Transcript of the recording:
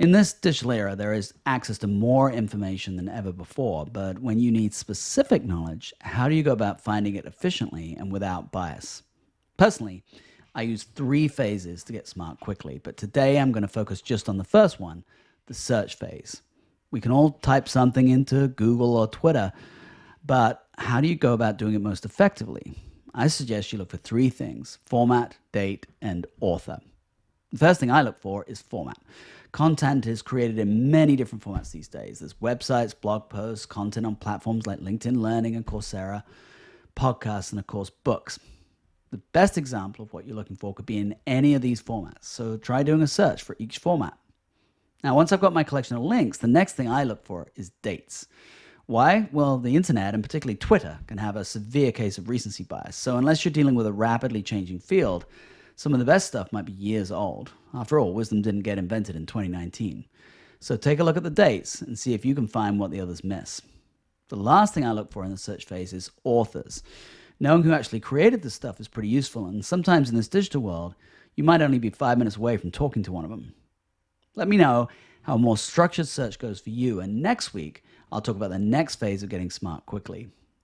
In this digital era, there is access to more information than ever before, but when you need specific knowledge, how do you go about finding it efficiently and without bias? Personally, I use three phases to get smart quickly, but today I'm going to focus just on the first one the search phase. We can all type something into Google or Twitter, but how do you go about doing it most effectively? I suggest you look for three things format, date, and author. The first thing I look for is format. Content is created in many different formats these days. There's websites, blog posts, content on platforms like LinkedIn Learning and Coursera, podcasts, and of course, books. The best example of what you're looking for could be in any of these formats, so try doing a search for each format. Now, once I've got my collection of links, the next thing I look for is dates. Why? Well, the internet, and particularly Twitter, can have a severe case of recency bias. So, unless you're dealing with a rapidly changing field, some of the best stuff might be years old. After all, wisdom didn't get invented in 2019. So take a look at the dates and see if you can find what the others miss. The last thing I look for in the search phase is authors. Knowing who actually created this stuff is pretty useful, and sometimes in this digital world, you might only be five minutes away from talking to one of them. Let me know how a more structured search goes for you, and next week, I'll talk about the next phase of getting smart quickly.